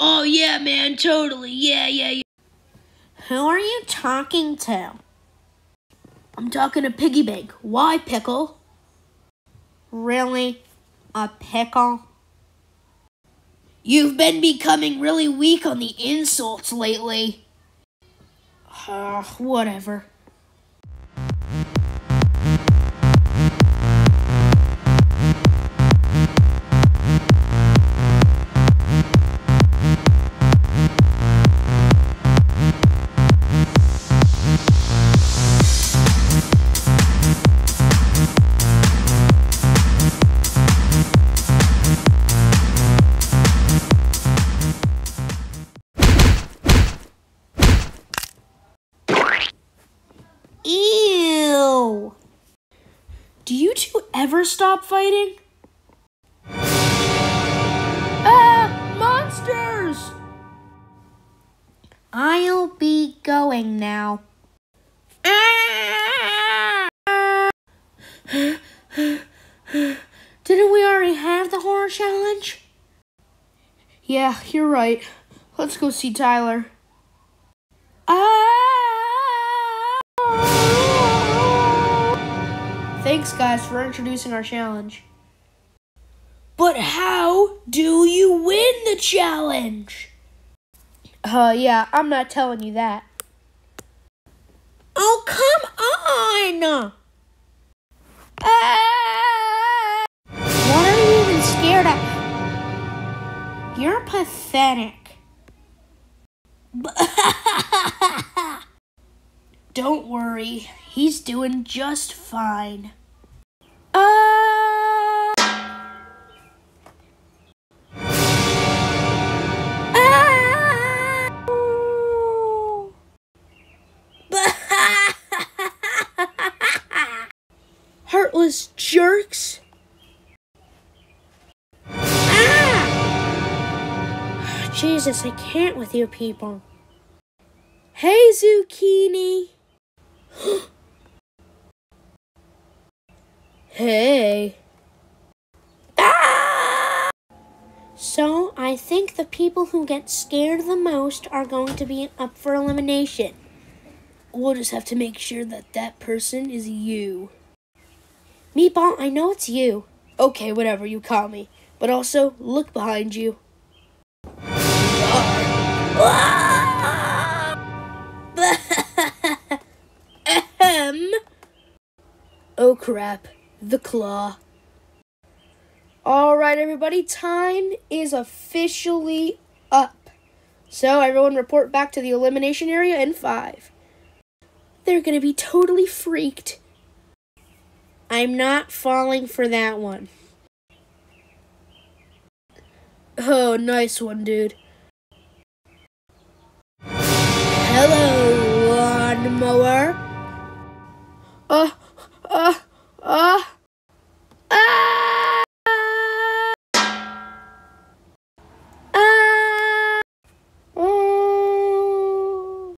Oh, yeah, man, totally. Yeah, yeah, yeah. Who are you talking to? I'm talking to Piggy Bank. Why, Pickle? Really? A pickle? You've been becoming really weak on the insults lately. Uh, whatever. Do you two ever stop fighting? Ah! Monsters! I'll be going now. Didn't we already have the horror challenge? Yeah, you're right. Let's go see Tyler. Ah! Thanks, guys, for introducing our challenge. But how do you win the challenge? Uh, yeah, I'm not telling you that. Oh, come on! Ah! What are you even scared of? You're pathetic. Don't worry, he's doing just fine. Heartless jerks! Ah! Jesus, I can't with you people. Hey, Zucchini! hey. Ah! So, I think the people who get scared the most are going to be up for elimination. We'll just have to make sure that that person is you. Meatball, I know it's you. Okay, whatever you call me. But also, look behind you. Ahem. Oh crap, the claw. Alright, everybody, time is officially up. So, everyone report back to the elimination area in five. They're gonna be totally freaked. I'm not falling for that one. Oh, nice one, dude. Hello, lawnmower. Uh, uh, uh.